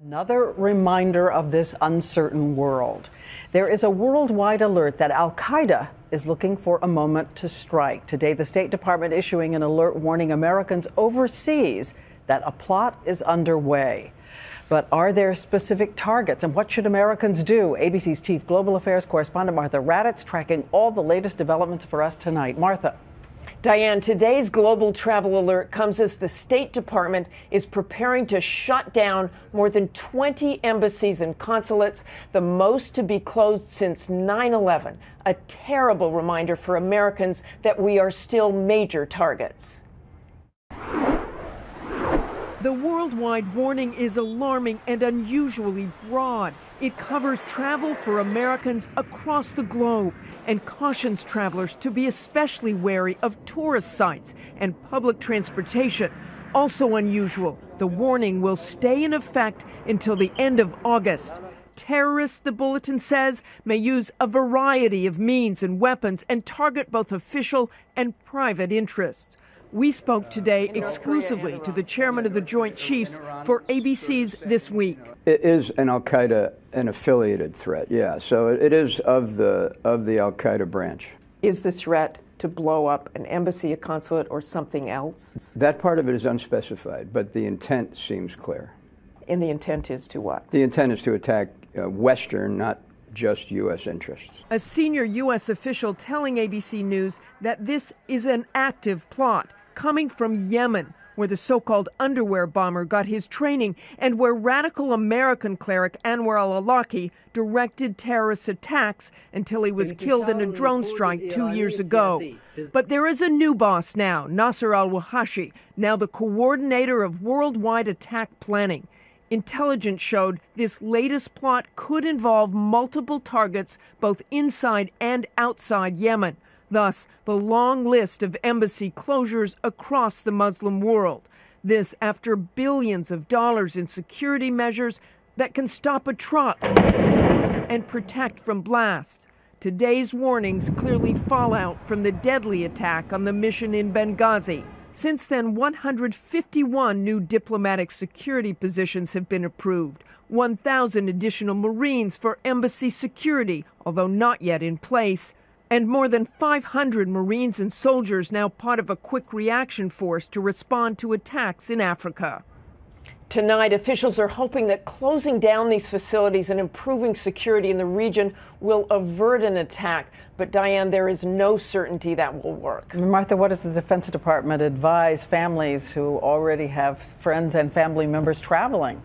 Another reminder of this uncertain world. There is a worldwide alert that Al Qaeda is looking for a moment to strike. Today, the State Department issuing an alert warning Americans overseas that a plot is underway. But are there specific targets and what should Americans do? ABC's Chief Global Affairs correspondent Martha Raddatz tracking all the latest developments for us tonight. Martha. Diane, today's global travel alert comes as the State Department is preparing to shut down more than 20 embassies and consulates, the most to be closed since 9 11. A terrible reminder for Americans that we are still major targets. The worldwide warning is alarming and unusually broad. It covers travel for Americans across the globe and cautions travelers to be especially wary of tourist sites and public transportation. Also unusual, the warning will stay in effect until the end of August. Terrorists, the bulletin says, may use a variety of means and weapons and target both official and private interests. We spoke today exclusively to the chairman of the Joint Chiefs for ABC's This Week. It is an Al Qaeda, an affiliated threat, yeah. So it is of the of the Al Qaeda branch. Is the threat to blow up an embassy, a consulate, or something else? That part of it is unspecified, but the intent seems clear. And the intent is to what? The intent is to attack uh, Western, not just U.S. interests. A senior U.S. official telling ABC News that this is an active plot coming from Yemen, where the so called underwear bomber got his training and where radical American cleric Anwar al Awlaki directed terrorist attacks until he was killed in a drone strike two years ago. But there is a new boss now, Nasser al Wahashi, now the coordinator of worldwide attack planning. Intelligence showed this latest plot could involve multiple targets both inside and outside Yemen. Thus, the long list of embassy closures across the Muslim world. This after billions of dollars in security measures that can stop a truck and protect from blast. Today's warnings clearly fall out from the deadly attack on the mission in Benghazi. Since then, 151 new diplomatic security positions have been approved, 1,000 additional Marines for embassy security, although not yet in place, and more than 500 Marines and soldiers now part of a quick reaction force to respond to attacks in Africa. Tonight, officials are hoping that closing down these facilities and improving security in the region will avert an attack. But, Diane, there is no certainty that will work. Martha, what does the Defense Department advise families who already have friends and family members traveling?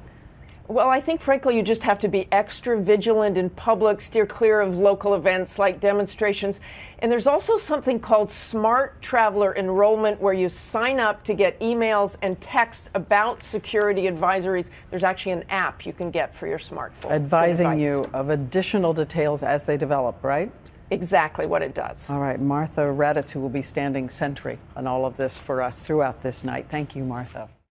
Well, I think, frankly, you just have to be extra vigilant in public, steer clear of local events like demonstrations. And there's also something called Smart Traveler Enrollment, where you sign up to get emails and texts about security advisories. There's actually an app you can get for your smartphone. Advising you of additional details as they develop, right? Exactly what it does. All right, Martha Raddatz, who will be standing sentry on all of this for us throughout this night. Thank you, Martha.